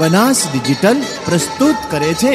Banas digital प्रस्तुत करे छे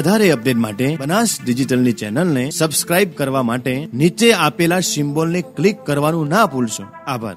વધારે અપડેટ માટે બનાસ ડિજિટલની ચેનલને સબસ્ક્રાઇબ કરવા માટે નીચે આપેલા સિમ્બોલને ક્લિક કરવાનું ના ભૂલશો. આભાર.